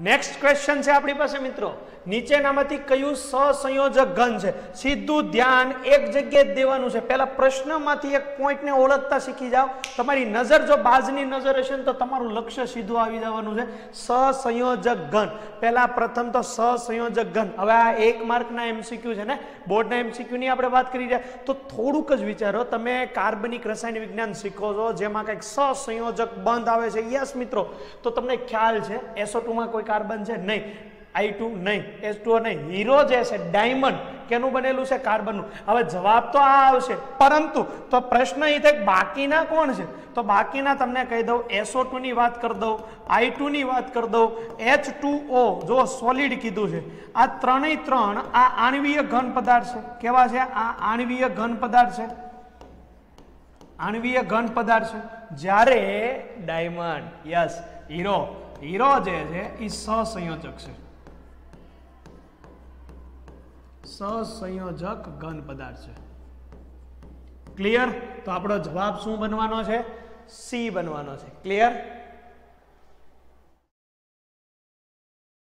Next question છે આપણી પાસે, મિત્રો. નીચેનામાંથી કયું સહસંયોજક ઘન છે? સીધું ધ્યાન એક જગ્યાએ જ દેવાનું છે. પહેલા પ્રશ્નમાંથી એક પોઈન્ટને ઓળખતા શીખી જાઓ. તમારી નજર જો બાજની નજર હશે ને તો તમારું લક્ષ્ય સીધું આવી જવાનું છે. સહસંયોજક ઘન. પહેલા પ્રથમ તો સહસંયોજક ઘન. હવે આ એક માર્કના એમસીક્યુ છે ને? બોર્ડના એમસીક્યુની આપણે વાત કરી રહ્યા. તો થોડુંક જ વિચારો. તમે કાર્બનિક રસાયણ વિજ્ઞાન શીખો છો, જેમાં કંઈક સહસંયોજક બંધ આવે છે. યસ મિત્રો. તો તમને ખ્યાલ છે એસો ટુમાં કોઈ કાર્બન છે? નહીં. આઈ ટુ નહીં. એસ ટુ નહીં હીરો જે છે ડાયમંડ કેનું બનેલું છે? કાર્બનનું. હવે જવાબ તો આ આવશે. પરંતુ તો પ્રશ્ન એ થાય બાકીના કોણ છે? તો બાકીના તમને કહી દઉં એસઓ ટુની વાત કરી દઉં આઈ ટુની વાત કરી દઉં એચ ટુ ઓ જો સોલિડ કીધું છે, આ ત્રણેય ત્રણ આ આણવીય ઘન પદાર્થ છે. કેવા છે? આ આણવીય ઘન પદાર્થ છે. આણવીય ઘન પદાર્થ છે. જ્યારે ડાયમંડ, યસ હીરો હીરો જે છે એ સહસંયોજક છે સહસંયોજક ઘન પદાર્થ. છે ક્લિયર તો આપણો જવાબ શું બનવાનો છે? સી બનવાનો છે. ક્લિયર